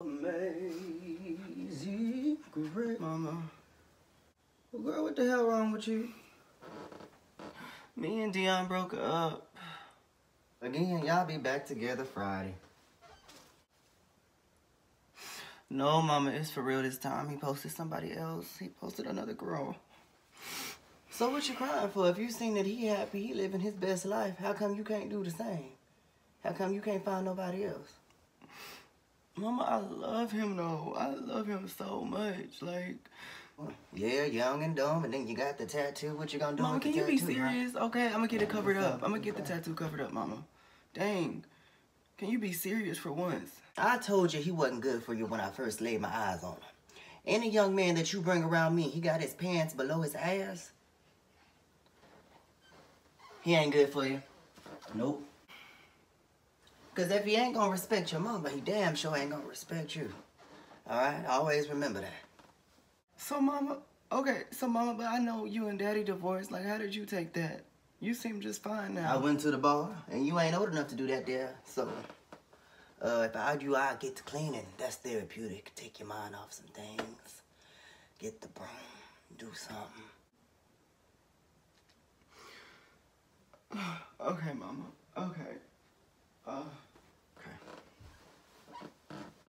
Amazing great mama. Well, girl, what the hell wrong with you? Me and Dion broke up. Again, y'all be back together Friday. No, mama, it's for real this time. He posted somebody else. He posted another girl. So what you crying for? If you seen that he happy, he living his best life, how come you can't do the same? How come you can't find nobody else? Mama, I love him though. I love him so much. Like, yeah, young and dumb, and then you got the tattoo. What you gonna do? Mama, can you be serious? Huh? Okay, I'm gonna get it covered up. I'm gonna get the tattoo covered up, Mama. Dang, can you be serious for once? I told you he wasn't good for you when I first laid my eyes on him. Any young man that you bring around me, he got his pants below his ass. He ain't good for you. Nope. Because if he ain't gonna respect your mama, he damn sure ain't gonna respect you. All right? Always remember that. So, mama, okay, so mama, but I know you and daddy divorced. Like, how did you take that? You seem just fine now. I went to the bar, and you ain't old enough to do that there. So, uh, if I you, I'd get to cleaning. That's therapeutic. Take your mind off some things. Get the broom. Do something. okay, mama. Okay.